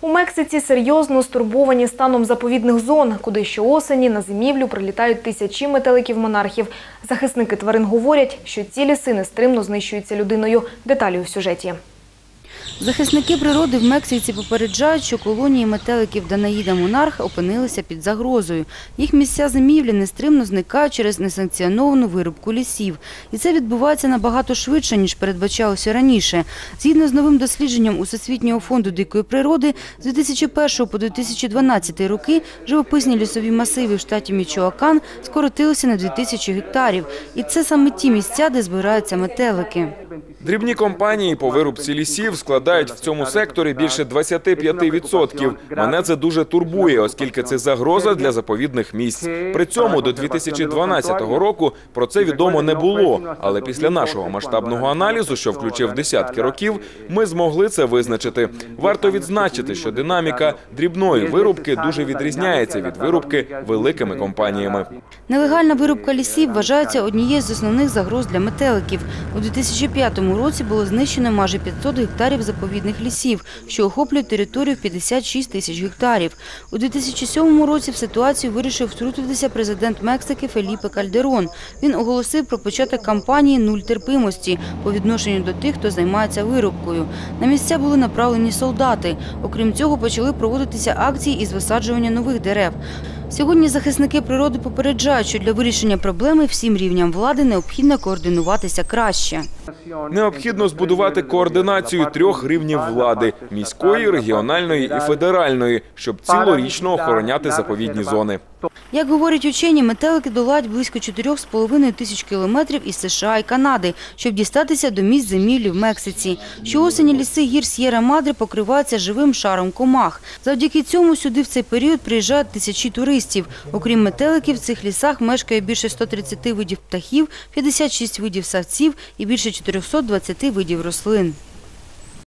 У Мексиці серйозно стурбовані станом заповідних зон, куди щоосені на зимівлю прилітають тисячі метеликів-монархів. Захисники тварин говорять, що ці ліси нестримно знищуються людиною. Деталі у сюжеті. Захисники природи в Мексиці попереджають, що колонії метеликів Данаїда Монарх опинилися під загрозою. Їх місця зимівлі нестримно зникають через несанкціоновану вирубку лісів. І це відбувається набагато швидше, ніж передбачалося раніше. Згідно з новим дослідженням Усесвітнього фонду дикої природи, з 2001 по 2012 роки живописні лісові масиви в штаті Мічоакан скоротилися на 2000 гектарів. І це саме ті місця, де збираються метелики. Дрібні компанії по вирубці лісів складають в цьому секторі більше 25%. Мене це дуже турбує, оскільки це загроза для заповідних місць. При цьому до 2012 року про це відомо не було. Але після нашого масштабного аналізу, що включив десятки років, ми змогли це визначити. Варто відзначити, що динаміка дрібної вирубки дуже відрізняється від вирубки великими компаніями. Нелегальна вирубка лісів вважається однією з основних загроз для метеликів. У 2005 році було знищено майже 500 гектарів заповідних лісів, що охоплюють територію 56 тисяч гектарів. У 2007 році в ситуацію вирішив втрутитися президент Мексики Феліпе Кальдерон. Він оголосив про початок кампанії «Нуль терпимості» по відношенню до тих, хто займається вирубкою. На місця були направлені солдати. Окрім цього, почали проводитися акції із висаджування нових дерев. Сьогодні захисники природи попереджають, що для вирішення проблеми всім рівням влади необхідно координуватися краще. Необхідно збудувати координацію трьох рівнів влади міської, регіональної і федеральної, щоб цілорічно охороняти заповідні зони. Як говорять учені, метелики долають близько 4,5 тисяч кілометрів із США і Канади, щоб дістатися до місць зимівлі в Мексиці. Щоосені ліси гір С'єра Мадре покриваються живим шаром комах. Завдяки цьому сюди в цей період приїжджають тисячі туристів. Окрім метеликів, в цих лісах мешкає більше 130 видів птахів, 56 видів савців і більше 420 видів рослин.